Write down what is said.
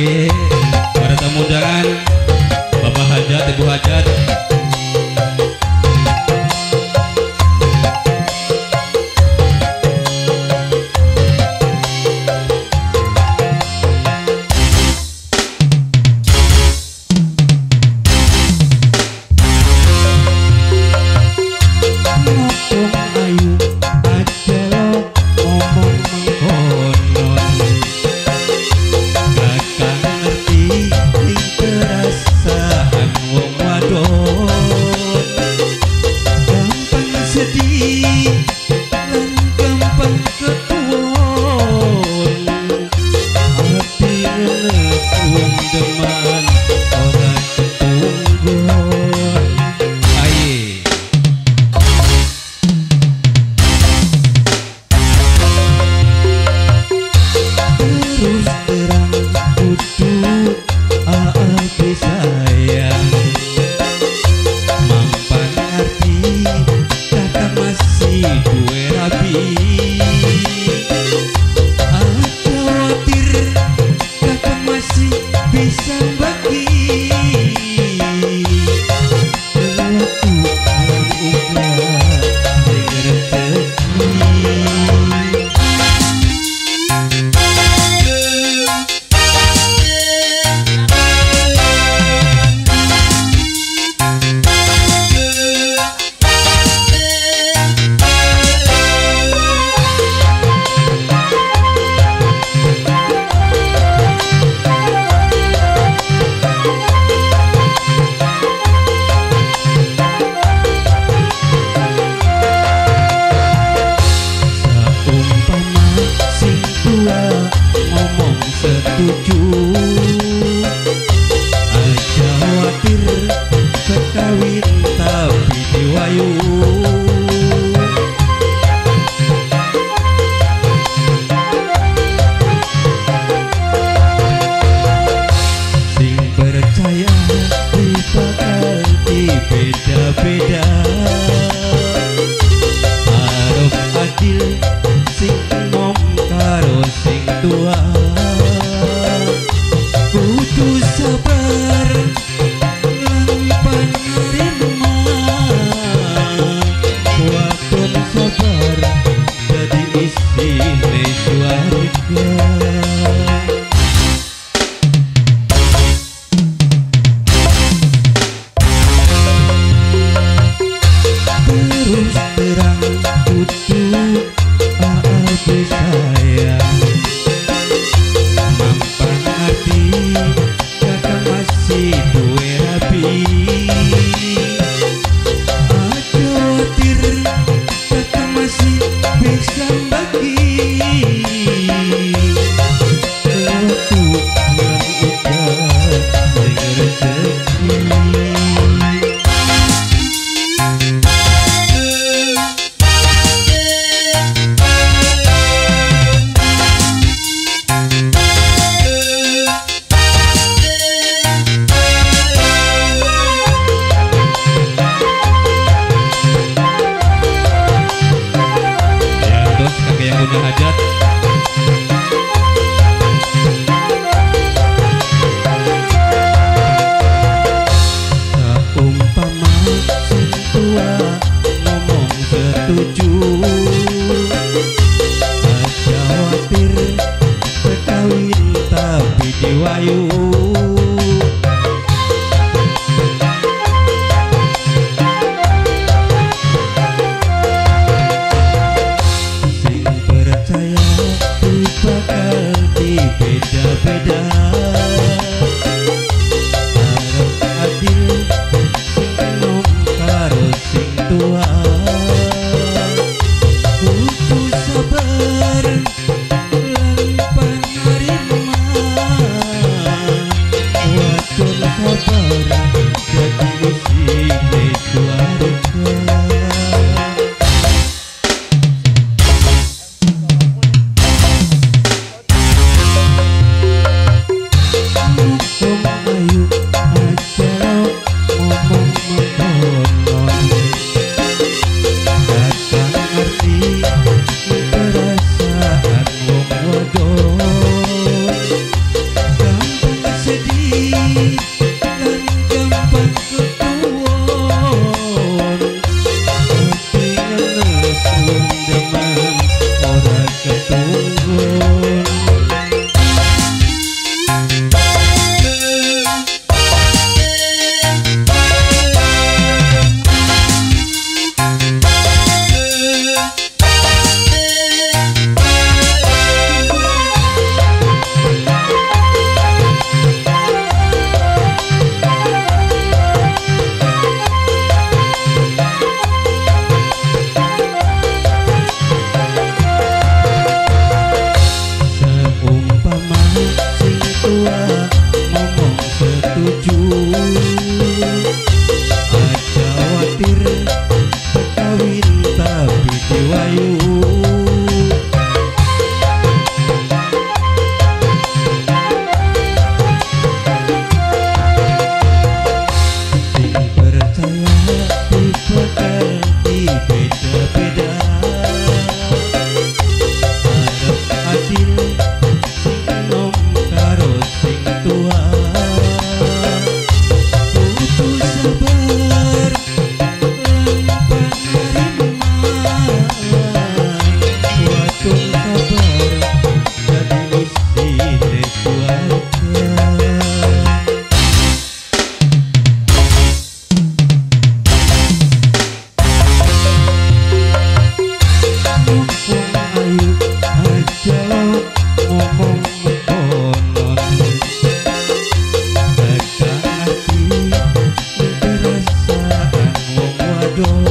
Yeah. pergi ngomong setuju. Aja khawatir kekawin tapi diwayu Krishna go